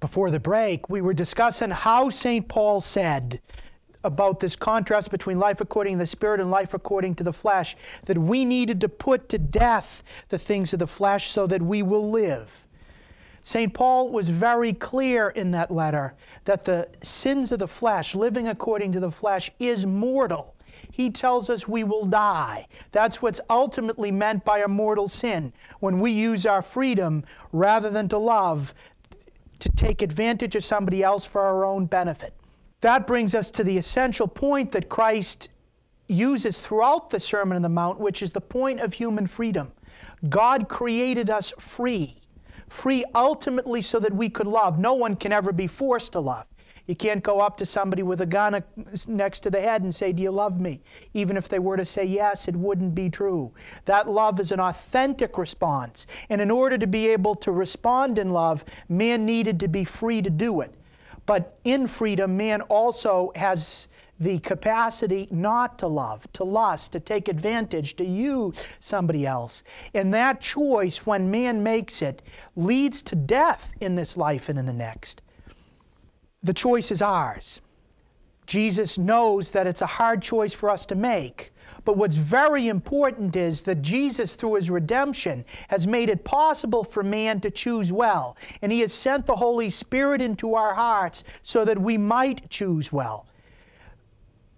Before the break, we were discussing how St. Paul said about this contrast between life according to the Spirit and life according to the flesh, that we needed to put to death the things of the flesh so that we will live. St. Paul was very clear in that letter that the sins of the flesh, living according to the flesh, is mortal. He tells us we will die. That's what's ultimately meant by a mortal sin. When we use our freedom rather than to love, to take advantage of somebody else for our own benefit. That brings us to the essential point that Christ uses throughout the Sermon on the Mount, which is the point of human freedom. God created us free, free ultimately so that we could love. No one can ever be forced to love. You can't go up to somebody with a gun next to the head and say, Do you love me? Even if they were to say yes, it wouldn't be true. That love is an authentic response. And in order to be able to respond in love, man needed to be free to do it. But in freedom, man also has the capacity not to love, to lust, to take advantage, to use somebody else. And that choice, when man makes it, leads to death in this life and in the next. The choice is ours. Jesus knows that it's a hard choice for us to make. But what's very important is that Jesus, through his redemption, has made it possible for man to choose well. And he has sent the Holy Spirit into our hearts so that we might choose well.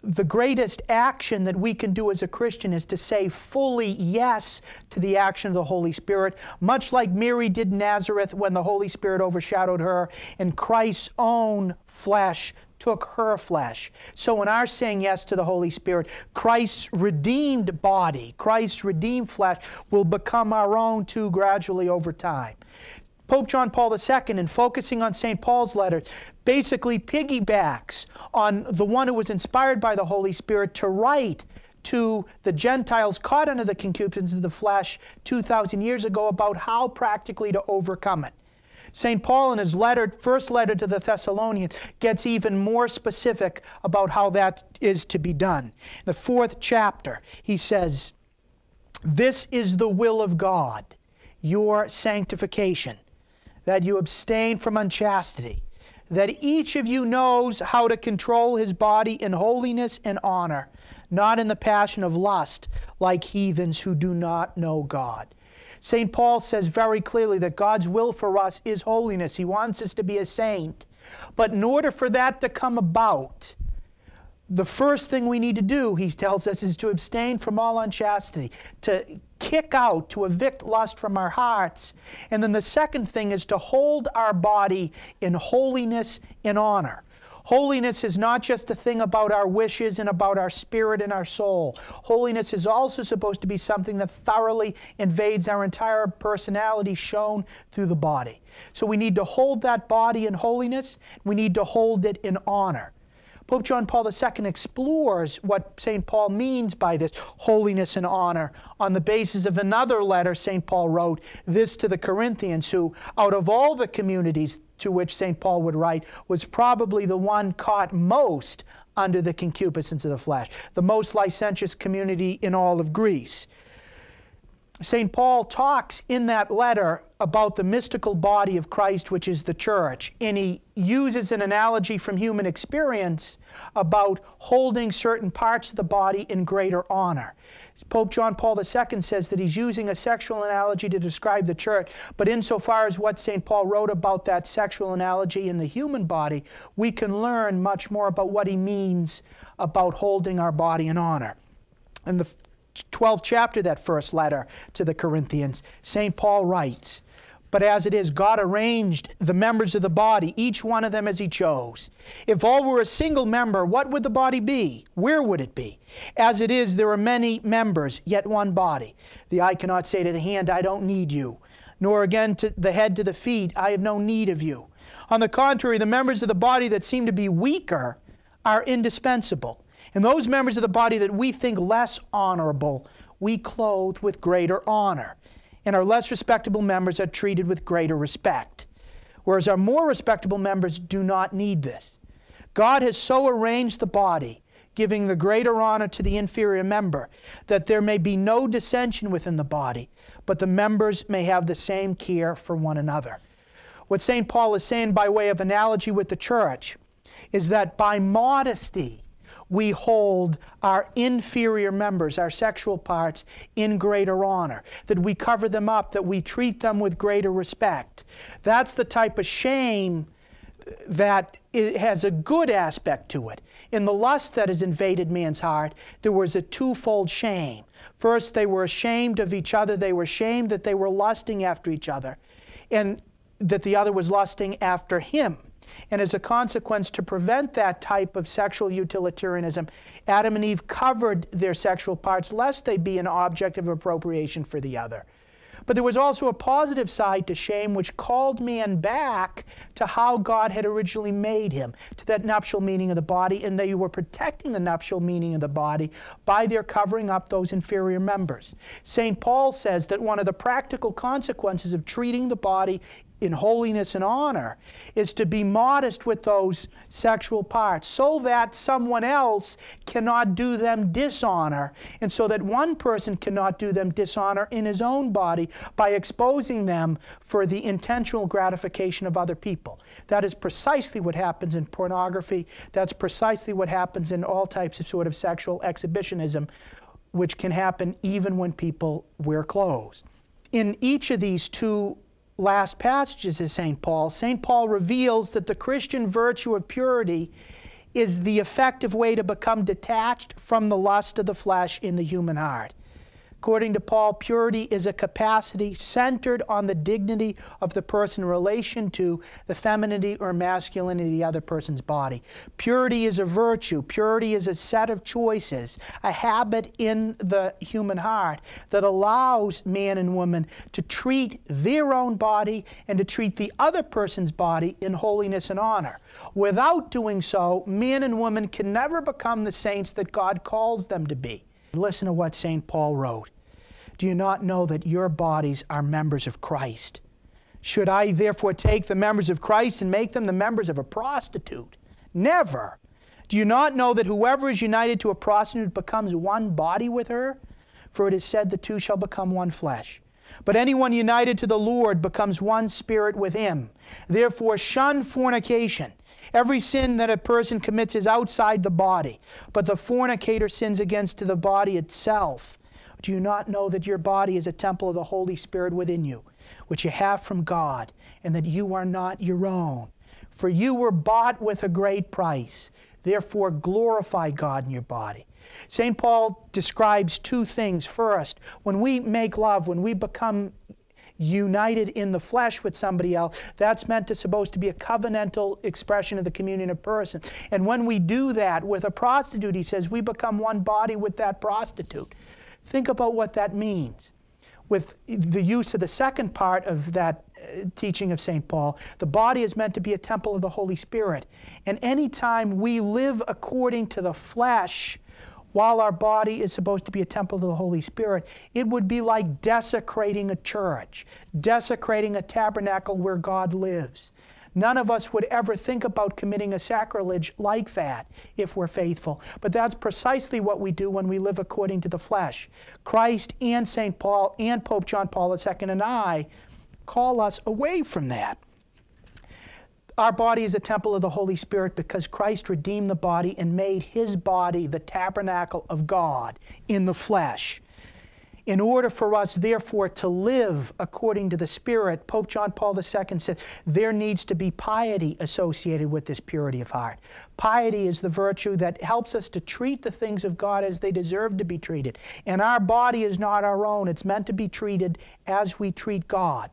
The greatest action that we can do as a Christian is to say fully yes to the action of the Holy Spirit, much like Mary did in Nazareth when the Holy Spirit overshadowed her, and Christ's own flesh took her flesh. So in our saying yes to the Holy Spirit, Christ's redeemed body, Christ's redeemed flesh will become our own too gradually over time. Pope John Paul II, in focusing on St. Paul's letters basically piggybacks on the one who was inspired by the Holy Spirit to write to the Gentiles caught under the concupiscence of the flesh 2,000 years ago about how practically to overcome it. St. Paul, in his letter, first letter to the Thessalonians, gets even more specific about how that is to be done. The fourth chapter, he says, This is the will of God, your sanctification, that you abstain from unchastity, that each of you knows how to control his body in holiness and honor, not in the passion of lust, like heathens who do not know God. St. Paul says very clearly that God's will for us is holiness. He wants us to be a saint. But in order for that to come about, the first thing we need to do, he tells us, is to abstain from all unchastity, to kick out, to evict lust from our hearts. And then the second thing is to hold our body in holiness and honor. Holiness is not just a thing about our wishes and about our spirit and our soul. Holiness is also supposed to be something that thoroughly invades our entire personality, shown through the body. So we need to hold that body in holiness, we need to hold it in honor. Pope John Paul II explores what St. Paul means by this holiness and honor on the basis of another letter St. Paul wrote, this to the Corinthians, who, out of all the communities to which St. Paul would write, was probably the one caught most under the concupiscence of the flesh, the most licentious community in all of Greece. St. Paul talks in that letter about the mystical body of Christ, which is the church, and he uses an analogy from human experience about holding certain parts of the body in greater honor. Pope John Paul II says that he's using a sexual analogy to describe the church, but insofar as what St. Paul wrote about that sexual analogy in the human body, we can learn much more about what he means about holding our body in honor. And the 12th chapter, that first letter to the Corinthians, St. Paul writes, But as it is, God arranged the members of the body, each one of them as He chose. If all were a single member, what would the body be? Where would it be? As it is, there are many members, yet one body. The eye cannot say to the hand, I don't need you, nor again to the head to the feet, I have no need of you. On the contrary, the members of the body that seem to be weaker are indispensable. And those members of the body that we think less honorable, we clothe with greater honor. And our less respectable members are treated with greater respect. Whereas our more respectable members do not need this. God has so arranged the body, giving the greater honor to the inferior member, that there may be no dissension within the body, but the members may have the same care for one another. What St. Paul is saying by way of analogy with the church is that by modesty, we hold our inferior members, our sexual parts, in greater honor, that we cover them up, that we treat them with greater respect. That's the type of shame that has a good aspect to it. In the lust that has invaded man's heart, there was a twofold shame. First, they were ashamed of each other, they were ashamed that they were lusting after each other, and that the other was lusting after him. And as a consequence, to prevent that type of sexual utilitarianism, Adam and Eve covered their sexual parts lest they be an object of appropriation for the other. But there was also a positive side to shame which called man back to how God had originally made him, to that nuptial meaning of the body, and they were protecting the nuptial meaning of the body by their covering up those inferior members. St. Paul says that one of the practical consequences of treating the body in holiness and honor is to be modest with those sexual parts so that someone else cannot do them dishonor and so that one person cannot do them dishonor in his own body by exposing them for the intentional gratification of other people. That is precisely what happens in pornography. That's precisely what happens in all types of sort of sexual exhibitionism, which can happen even when people wear clothes. In each of these two last passages of St. Paul, St. Paul reveals that the Christian virtue of purity is the effective way to become detached from the lust of the flesh in the human heart. According to Paul, purity is a capacity centered on the dignity of the person in relation to the femininity or masculinity of the other person's body. Purity is a virtue. Purity is a set of choices, a habit in the human heart that allows man and woman to treat their own body and to treat the other person's body in holiness and honor. Without doing so, man and woman can never become the saints that God calls them to be. Listen to what St. Paul wrote. Do you not know that your bodies are members of Christ? Should I therefore take the members of Christ and make them the members of a prostitute? Never. Do you not know that whoever is united to a prostitute becomes one body with her? For it is said, the two shall become one flesh. But anyone united to the Lord becomes one spirit with him. Therefore, shun fornication. Every sin that a person commits is outside the body, but the fornicator sins against the body itself. Do you not know that your body is a temple of the Holy Spirit within you, which you have from God, and that you are not your own? For you were bought with a great price. Therefore, glorify God in your body. St. Paul describes two things. First, when we make love, when we become united in the flesh with somebody else, that's meant to supposed to be a covenantal expression of the communion of persons. And when we do that with a prostitute, he says, we become one body with that prostitute. Think about what that means. With the use of the second part of that uh, teaching of St. Paul, the body is meant to be a temple of the Holy Spirit. And anytime we live according to the flesh, while our body is supposed to be a temple of the Holy Spirit, it would be like desecrating a church, desecrating a tabernacle where God lives. None of us would ever think about committing a sacrilege like that if we're faithful. But that's precisely what we do when we live according to the flesh. Christ and St. Paul and Pope John Paul II and I call us away from that. Our body is a temple of the Holy Spirit because Christ redeemed the body and made his body the tabernacle of God in the flesh. In order for us, therefore, to live according to the Spirit, Pope John Paul II says there needs to be piety associated with this purity of heart. Piety is the virtue that helps us to treat the things of God as they deserve to be treated. And our body is not our own, it's meant to be treated as we treat God.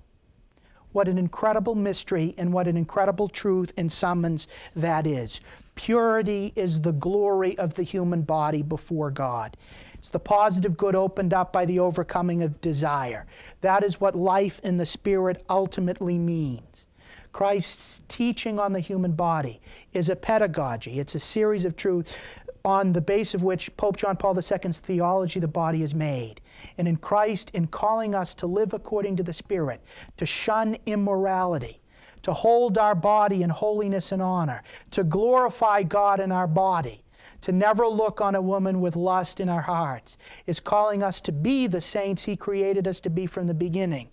What an incredible mystery and what an incredible truth and summons that is. Purity is the glory of the human body before God. It's the positive good opened up by the overcoming of desire. That is what life in the Spirit ultimately means. Christ's teaching on the human body is a pedagogy. It's a series of truths on the base of which Pope John Paul II's theology, the body, is made. And in Christ, in calling us to live according to the Spirit, to shun immorality, to hold our body in holiness and honor, to glorify God in our body, to never look on a woman with lust in our hearts, is calling us to be the saints He created us to be from the beginning.